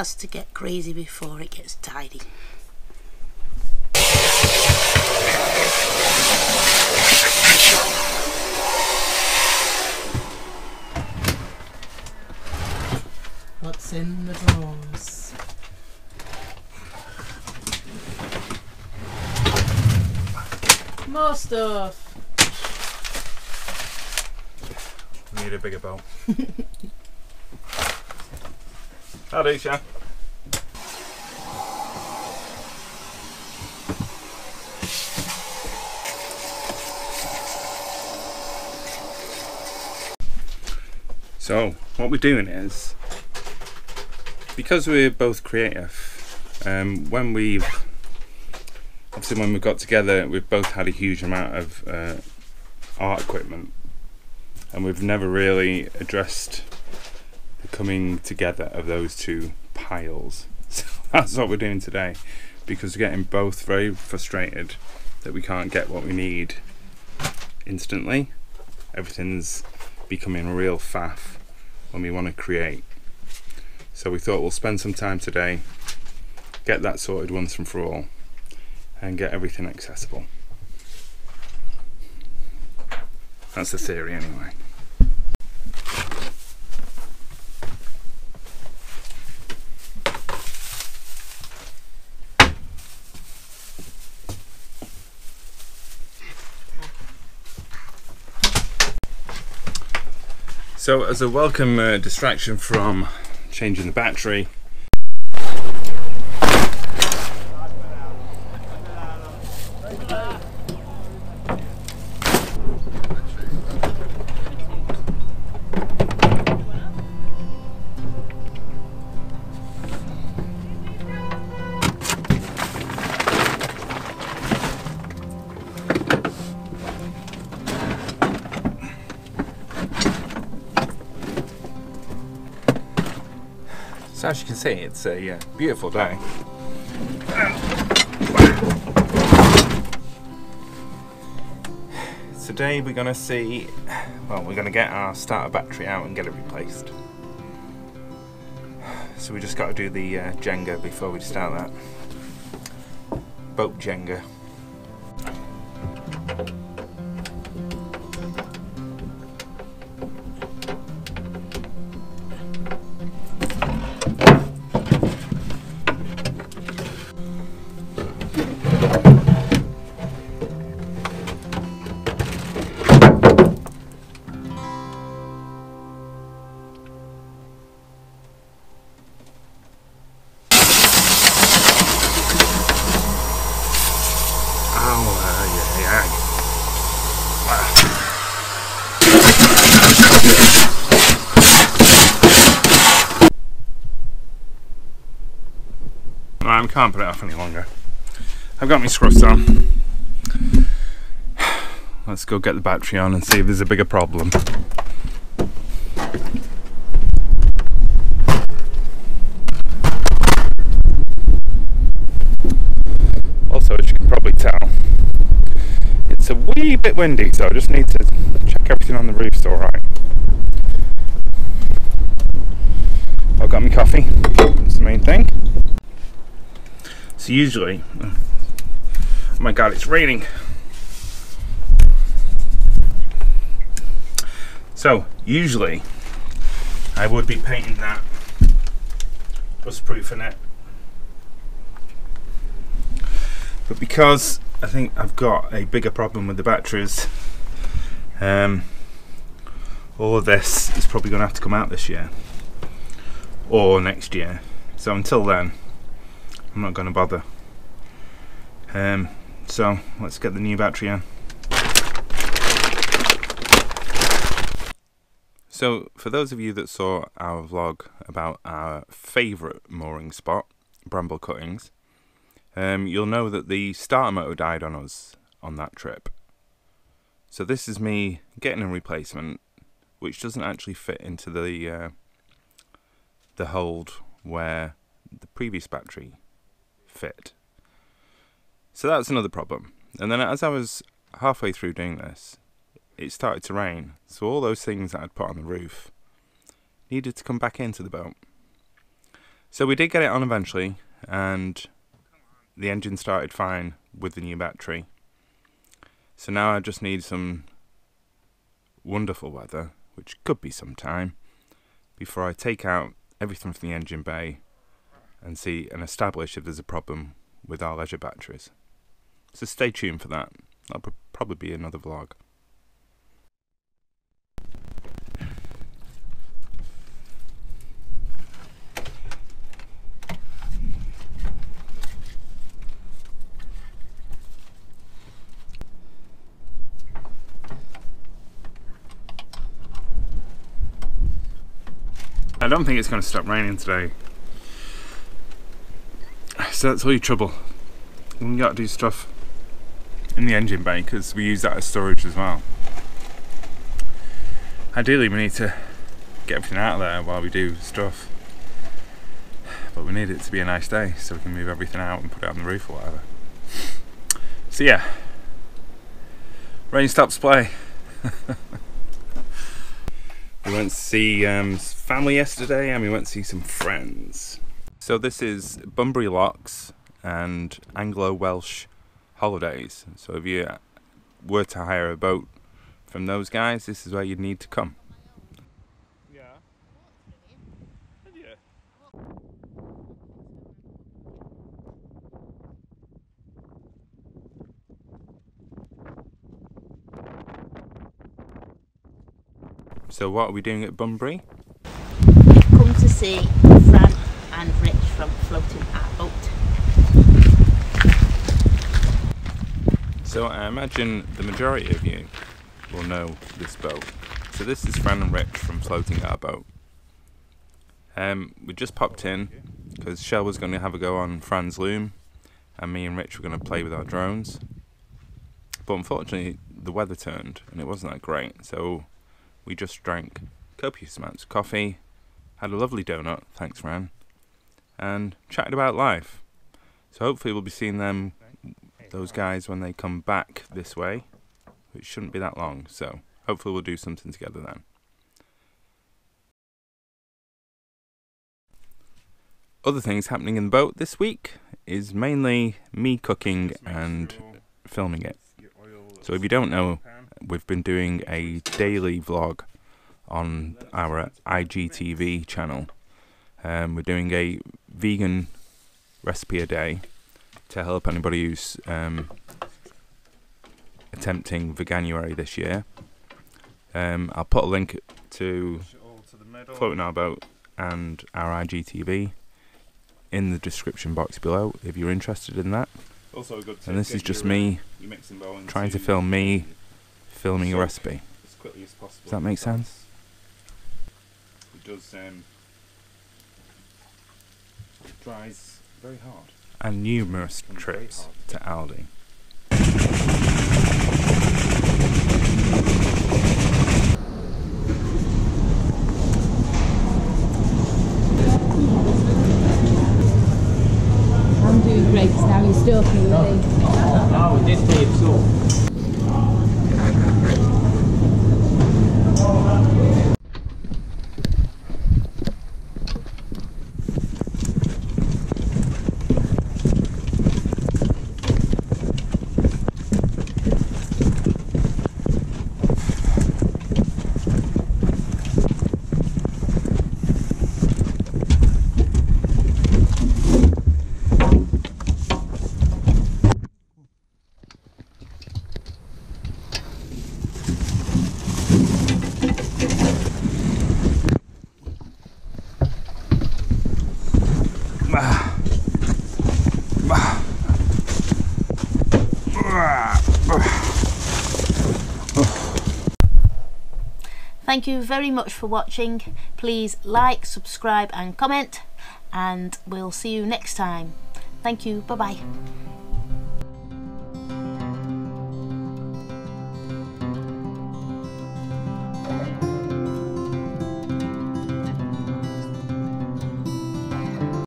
has to get crazy before it gets tidy. What's in the drawers? More stuff. Need a bigger bowl. Howdy, Shan. So, what we're doing is, because we're both creative, um, when we've, obviously when we got together, we've both had a huge amount of uh, art equipment and we've never really addressed the coming together of those two piles. So that's what we're doing today because we're getting both very frustrated that we can't get what we need instantly. Everything's becoming real faff when we want to create. So we thought we'll spend some time today, get that sorted once and for all, and get everything accessible. That's the theory anyway. So as a welcome uh, distraction from changing the battery, as you can see, it's a uh, beautiful day. Today we're going to see, well, we're going to get our starter battery out and get it replaced. So we just got to do the uh, Jenga before we start that. Boat Jenga. Can't put it off any longer. I've got my scruffs on. Let's go get the battery on and see if there's a bigger problem. Also, as you can probably tell, it's a wee bit windy, so I just need to check everything on the roof's alright. I've got my coffee, that's the main thing. Usually, oh my god, it's raining. So, usually, I would be painting that rust proofing it but because I think I've got a bigger problem with the batteries, um, all of this is probably going to have to come out this year or next year. So until then, I'm not going to bother. Um, so let's get the new battery in. So for those of you that saw our vlog about our favourite mooring spot, Bramble Cuttings, um, you'll know that the starter motor died on us on that trip. So this is me getting a replacement, which doesn't actually fit into the uh, the hold where the previous battery fit. So that's another problem. And then as I was halfway through doing this, it started to rain. So all those things that I'd put on the roof needed to come back into the boat. So we did get it on eventually, and the engine started fine with the new battery. So now I just need some wonderful weather, which could be some time, before I take out everything from the engine bay and see and establish if there's a problem with our leisure batteries. So stay tuned for that. That'll probably be another vlog. I don't think it's going to stop raining today. So that's all your trouble. We got to do stuff in the engine bay because we use that as storage as well. Ideally, we need to get everything out of there while we do stuff. But we need it to be a nice day so we can move everything out and put it on the roof or whatever. So yeah, rain stops play. we went to see um, family yesterday and we went to see some friends. So this is Bunbury Locks and Anglo Welsh Holidays. So if you were to hire a boat from those guys, this is where you'd need to come. Yeah. So what are we doing at Bunbury? Come to see Floating Boat. So I imagine the majority of you will know this boat. So this is Fran and Rich from Floating Our Boat. Um, we just popped in because Shell was going to have a go on Fran's loom, and me and Rich were going to play with our drones. But unfortunately, the weather turned and it wasn't that great. So we just drank copious amounts of coffee, had a lovely donut, thanks Fran, and chatted about life. So hopefully we'll be seeing them, those guys, when they come back this way, which shouldn't be that long. So hopefully we'll do something together then. Other things happening in the boat this week is mainly me cooking and filming it. So if you don't know, we've been doing a daily vlog on our IGTV channel. Um, we're doing a vegan recipe a day to help anybody who's um, attempting veganuary this year. Um, I'll put a link to Floating Our Boat and our IGTV in the description box below if you're interested in that. Also good to And this is just your, me uh, your mixing bowl into trying to film me filming a recipe. as quickly as possible. Does that make sense? It does. Um, dries very hard. And numerous trips to Aldi. I'm doing grapes now, you're stalking me. Oh, this way it's so. Thank you very much for watching. Please like, subscribe and comment and we'll see you next time. Thank you. Bye bye.